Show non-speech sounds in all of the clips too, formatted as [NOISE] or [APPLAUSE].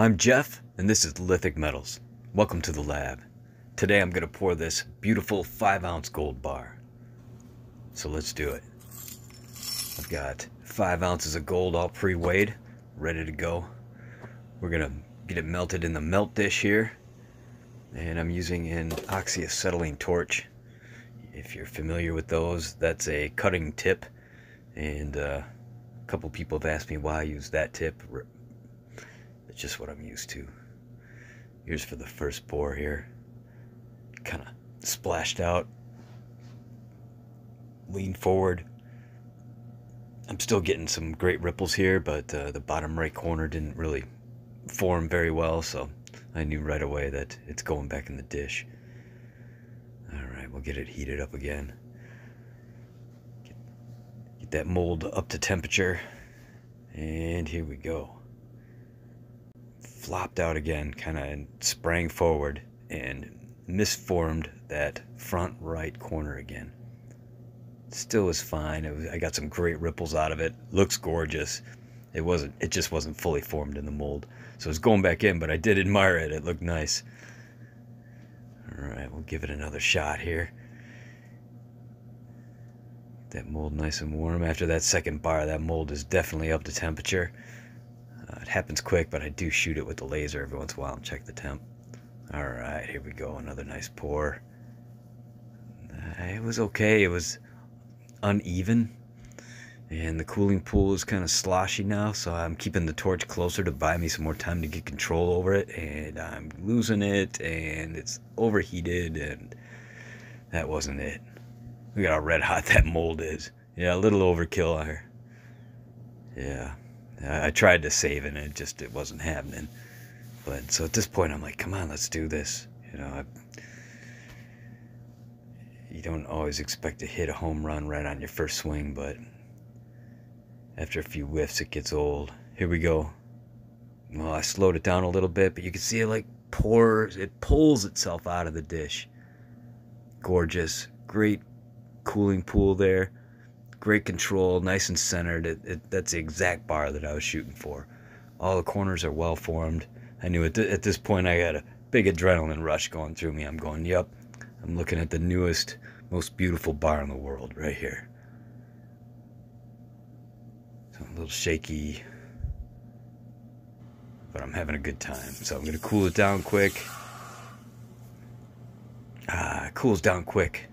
I'm Jeff, and this is Lithic Metals. Welcome to the lab. Today I'm going to pour this beautiful 5 ounce gold bar. So let's do it. I've got 5 ounces of gold all pre-weighed, ready to go. We're going to get it melted in the melt dish here. And I'm using an oxyacetylene torch. If you're familiar with those, that's a cutting tip. And uh, a couple people have asked me why I use that tip just what I'm used to. Here's for the first pour here. Kind of splashed out. Lean forward. I'm still getting some great ripples here, but uh, the bottom right corner didn't really form very well, so I knew right away that it's going back in the dish. Alright, we'll get it heated up again. Get, get that mold up to temperature. And here we go flopped out again, kind of sprang forward and misformed that front right corner again. Still was fine. Was, I got some great ripples out of it. Looks gorgeous. It wasn't. It just wasn't fully formed in the mold. So it's going back in, but I did admire it. It looked nice. All right, we'll give it another shot here. Get that mold nice and warm. After that second bar, that mold is definitely up to temperature. It happens quick, but I do shoot it with the laser every once in a while and check the temp. Alright, here we go. Another nice pour. It was okay. It was uneven. And the cooling pool is kind of sloshy now, so I'm keeping the torch closer to buy me some more time to get control over it. And I'm losing it, and it's overheated, and that wasn't it. Look at how red hot [LAUGHS] that mold is. Yeah, a little overkill here. Yeah. I tried to save it and it just it wasn't happening. But so at this point I'm like, come on, let's do this. You know, I, you don't always expect to hit a home run right on your first swing, but after a few whiffs it gets old. Here we go. Well, I slowed it down a little bit, but you can see it like pours, it pulls itself out of the dish. Gorgeous, great cooling pool there great control, nice and centered. It, it, that's the exact bar that I was shooting for. All the corners are well formed. I knew at, th at this point I got a big adrenaline rush going through me. I'm going, yep, I'm looking at the newest, most beautiful bar in the world right here. So a little shaky, but I'm having a good time. So I'm going to cool it down quick. Ah, it cools down quick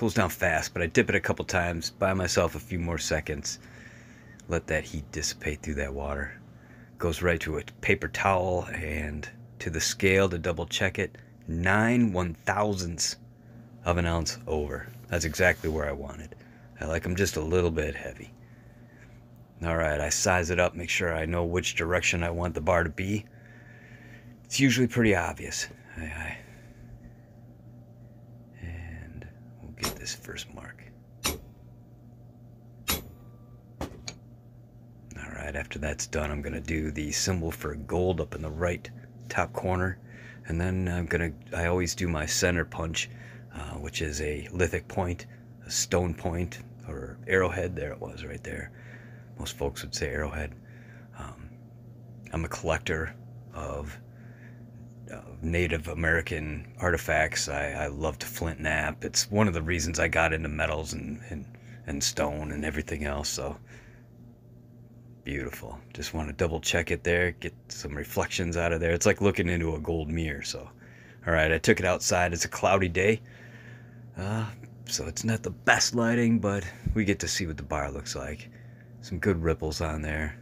cools down fast, but I dip it a couple times, buy myself a few more seconds, let that heat dissipate through that water. Goes right to a paper towel and to the scale to double check it. Nine one thousandths of an ounce over. That's exactly where I wanted. I like them just a little bit heavy. All right, I size it up, make sure I know which direction I want the bar to be. It's usually pretty obvious. I, I get this first mark. Alright, after that's done, I'm going to do the symbol for gold up in the right top corner. And then I'm going to, I always do my center punch, uh, which is a lithic point, a stone point, or arrowhead. There it was right there. Most folks would say arrowhead. Um, I'm a collector of Native American artifacts. I, I loved Flint Knap. It's one of the reasons I got into metals and, and, and stone and everything else. So beautiful. Just want to double check it there, get some reflections out of there. It's like looking into a gold mirror. So, all right, I took it outside. It's a cloudy day. Uh, so it's not the best lighting, but we get to see what the bar looks like. Some good ripples on there.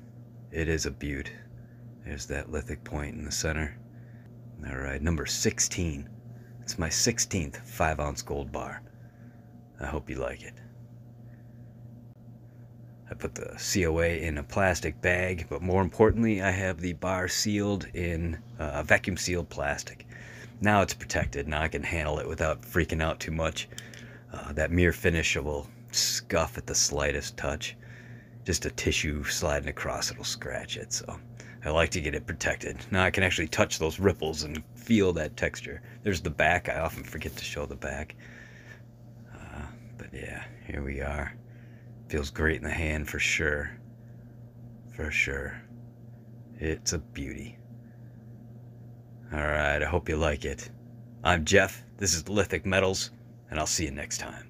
It is a beaut. There's that lithic point in the center. All right, number 16. It's my 16th 5 ounce gold bar. I hope you like it. I put the COA in a plastic bag, but more importantly, I have the bar sealed in uh, vacuum sealed plastic. Now it's protected. Now I can handle it without freaking out too much. Uh, that mirror finish will scuff at the slightest touch. Just a tissue sliding across, it'll scratch it. So I like to get it protected. Now I can actually touch those ripples and feel that texture. There's the back. I often forget to show the back. Uh, but yeah, here we are. Feels great in the hand for sure. For sure. It's a beauty. Alright, I hope you like it. I'm Jeff, this is Lithic Metals, and I'll see you next time.